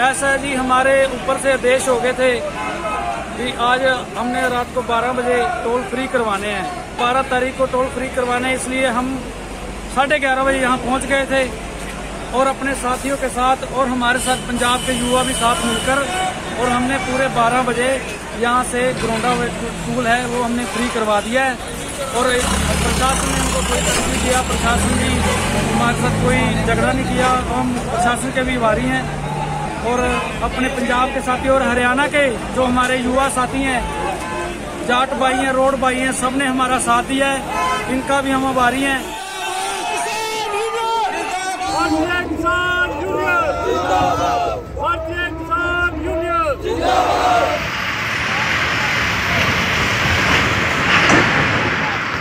ऐसा जी, हमारे ऊपर से आदेश हो गए थे। कि आज हमने रात को 12 बजे टोल फ्री करवाने हैं। 12 तारीख को टोल फ्री करवाने हैं, इसलिए हम साढ़े ग्यारह बजे यहाँ पहुँच गए थे। और अपने साथियों के साथ और हमारे साथ पंजाब के युवा भी साथ मिलकर और हमने पूरे 12 बजे यहाँ से ग्रोंडा स्कूल है, वो हमने फ्री करवा दिया है। और प्रशासन ने हमको कोई तंग नहीं किया, प्रशासन भी हमारे साथ कोई झगड़ा नहीं किया हम प्रशासन के भी वारी हैं। और अपने पंजाब के साथी और हरियाणा के जो हमारे युवा साथी हैं, जाट भाई हैं, रोड भाई हैं सबने हमारा साथ दिया है। इनका भी हम आभारी हैं।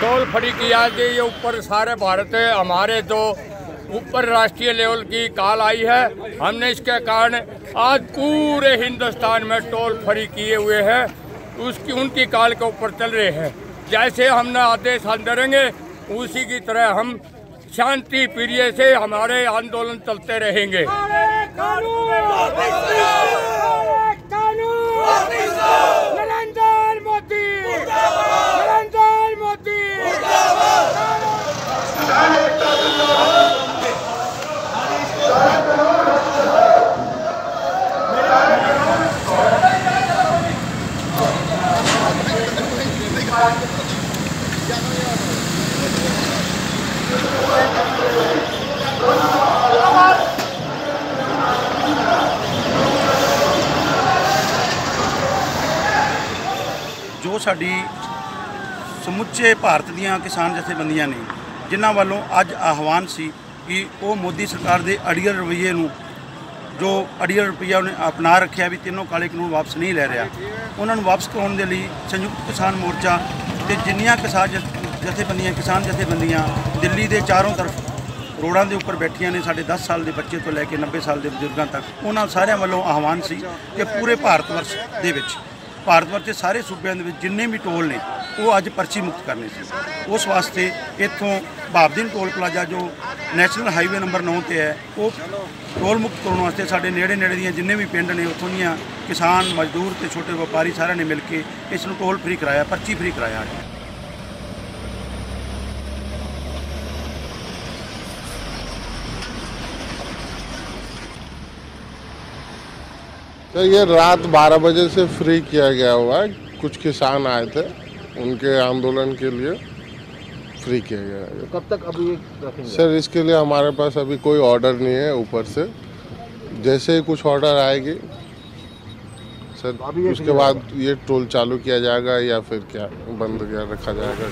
टोल किया कि ये ऊपर सारे भारत हमारे जो ऊपर राष्ट्रीय लेवल की काल आई है। हमने इसके कारण आज पूरे हिंदुस्तान में टोल फ्री किए हुए हैं। उसकी, उनकी काल के ऊपर चल रहे हैं। जैसे हमने आदेश अंदरेंगे, उसी की तरह हम शांति प्रिय से हमारे आंदोलन चलते रहेंगे। ਜੋ ਸਾਡੀ ਸਮੁੱਚੇ ਭਾਰਤ ਦੀਆਂ ਕਿਸਾਨ ਜਥੇਬੰਦੀਆਂ ਨੇ, ਜਿਨ੍ਹਾਂ ਵੱਲੋਂ ਅੱਜ ਆਹਵਾਨ ਸੀ ਕਿ ਉਹ ਮੋਦੀ ਸਰਕਾਰ ਦੇ ਅੜੀਅਲ ਰਵੱਈਏ ਨੂੰ, ਜੋ ਅੜੀਅਲ ਰੁਪਈਆ ਉਹਨੇ ਅਪਣਾ ਰੱਖਿਆ ਵੀ ਤਿੰਨੋਂ ਕਾਲੇ ਕਾਨੂੰਨ ਵਾਪਸ ਨਹੀਂ ਲੈ ਰਿਹਾ ਉਹਨਾਂ ਨੂੰ ਵਾਪਸ ਕਰਾਉਣ ਦੇ ਲਈ ਸੰਯੁਕਤ ਕਿਸਾਨ ਮੋਰਚਾ ਤੇ ਜਿੰਨੀਆਂ ਕਿਸਾਨ ਜਥ- ਜਥੇਬੰਦੀਆਂ, ਕਿਸਾਨ ਜਥੇਬੰਦੀਆਂ ਦਿੱਲੀ ਦੇ ਚਾਰੋਂ ਤਰਫ ਰੋਡਾਂ ਦੇ ਉੱਪਰ ਬੈਠੀਆਂ ਨੇ, ਸਾਡੇ 10 ਸਾਲ ਦੇ ਬੱਚੇ ਤੋਂ ਲੈ ਕੇ 90 ਸਾਲ ਦੇ ਬਜ਼ੁਰਗਾਂ ਤੱਕ, ਉਹਨਾਂ ਸਾਰਿਆਂ ਵੱਲੋਂ ਆਹਵਾਨ ਸੀ ਕਿ ਪੂਰੇ ਭਾਰਤ ਵਰਸ਼ ਦੇ ਵਿੱਚ, ਭਾਰਤ ਵਰਸ਼ ਦੇ ਸਾਰੇ ਸੂਬਿਆਂ ਦੇ ਵਿੱਚ ਜਿੰਨੇ ਵੀ ਟੋਲ ਨੇ, ਉਹ ਅੱਜ ਪਰਚੀ ਮੁਕਤ ਕਰਨੇ ਸੀ। ਉਸ ਵਾਸਤੇ ਇੱਥੋਂ ਬਾਬਦੀਨ ਟੋਲ ਪਲਾਜ਼ਾ, ਜੋ ਨੈਸ਼ਨਲ ਹਾਈਵੇ ਨੰਬਰ 9 ਤੇ ਹੈ, ਉਹ ਟੋਲ ਮੁਕਤ ਕਰਨ ਵਾਸਤੇ ਸਾਡੇ ਨੇੜੇ ਨੇੜੇ ਦੀਆਂ ਜਿੰਨੇ ਵੀ ਪਿੰਡ ਨੇ, ਉੱਥੋਂ ਦੀਆਂ ਕਿਸਾਨ ਮਜ਼ਦੂਰ ਤੇ ਛੋਟੇ ਵਪਾਰੀ ਸਾਰਿਆਂ ਨੇ ਮਿਲ ਕੇ ਇਸ ਨੂੰ ਟੋਲ ਫ੍ਰੀ ਕਰਾਇਆ ਪਰਚੀ ਫ੍ਰੀ ਕਰਾਇਆ ਅੱਜ तो ये रात 12 बजे से फ्री किया गया हुआ है कुछ किसान आए थे उनके आंदोलन के लिए फ्री किया गया है कब तक अभी ये रखेंगे सर इसके लिए हमारे पास अभी कोई ऑर्डर नहीं है ऊपर से जैसे ही कुछ ऑर्डर आएगी सर। अभी उसके बाद ये टोल चालू किया जाएगा या फिर क्या बंद या रखा जाएगा?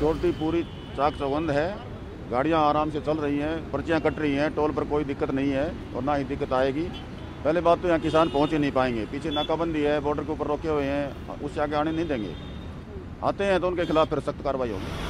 सिक्योरिटी पूरी चाक चौबंद है। गाड़ियाँ आराम से चल रही हैं, पर्चियाँ कट रही हैं, टोल पर कोई दिक्कत नहीं है और ना ही दिक्कत आएगी। पहले बात तो यहाँ किसान पहुँच ही नहीं पाएँगे। पीछे नाकाबंदी है, बॉर्डर के ऊपर रोके हुए हैं, उससे आगे आने नहीं देंगे। आते हैं तो उनके खिलाफ फिर सख्त कार्रवाई होगी।